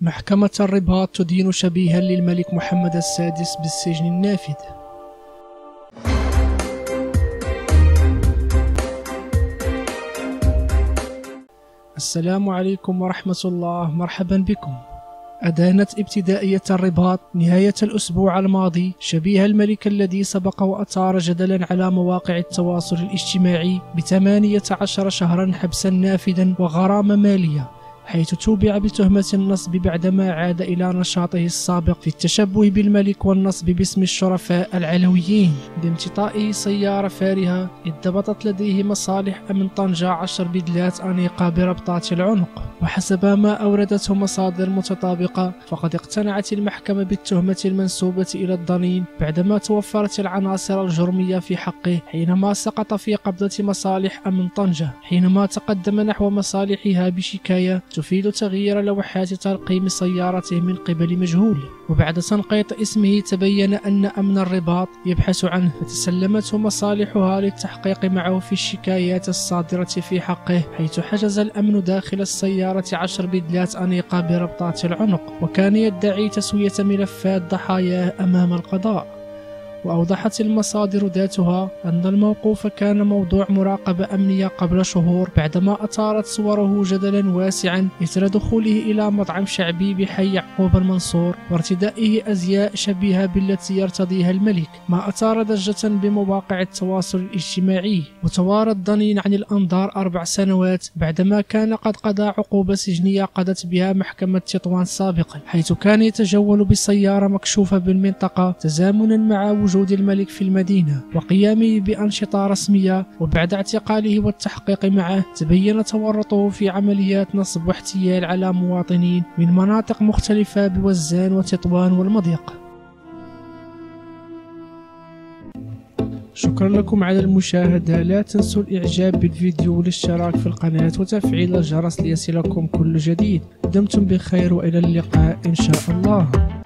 محكمة الرباط تدين شبيها للملك محمد السادس بالسجن النافذ. السلام عليكم ورحمة الله. مرحبا بكم. أدانت ابتدائية الرباط نهاية الأسبوع الماضي شبيه الملك الذي سبق وأثار جدلا على مواقع التواصل الاجتماعي بثمانية عشر شهرا حبسا نافذا وغرامة مالية. حيث توبع بتهمة النصب بعدما عاد إلى نشاطه السابق في التشبه بالملك والنصب باسم الشرفاء العلويين. بامتطائه سيارة فارهة ضبطت لديه مصالح أمن طنجة عشر بدلات أنيقة بربطات العنق. وحسب ما أوردته مصادر متطابقة فقد اقتنعت المحكمة بالتهمة المنسوبة إلى الضنين بعدما توفرت العناصر الجرمية في حقه حينما سقط في قبضة مصالح أمن طنجة. حينما تقدم نحو مصالحها بشكاية تفيد تغيير لوحات ترقيم سيارته من قبل مجهول. وبعد تنقيط اسمه تبين أن أمن الرباط يبحث عنه فتسلمته مصالحها للتحقيق معه في الشكايات الصادرة في حقه حيث حجز الأمن داخل السيارة عشر بدلات أنيقة بربطات العنق وكان يدعي تسوية ملفات ضحاياه أمام القضاء. وأوضحت المصادر ذاتها أن الموقوف كان موضوع مراقبة أمنية قبل شهور بعدما أثارت صوره جدلا واسعا إثر دخوله إلى مطعم شعبي بحي يعقوب المنصور وارتدائه أزياء شبيهة بالتي يرتضيها الملك ما أثار ضجة بمواقع التواصل الاجتماعي. وتوارى الضنين عن الأنظار أربع سنوات بعدما كان قد قضى عقوبة سجنية قضت بها محكمة تطوان سابقا حيث كان يتجول بسيارة مكشوفة بالمنطقة تزامنا مع وجود الملك في المدينة وقيامه بأنشطة رسمية وبعد اعتقاله والتحقيق معه تبين تورطه في عمليات نصب واحتيال على مواطنين من مناطق مختلفة بوزان وتطوان والمضيق. شكرا لكم على المشاهدة. لا تنسوا الإعجاب بالفيديو والاشتراك في القناة وتفعيل الجرس ليصلكم كل جديد. دمتم بخير وإلى اللقاء إن شاء الله.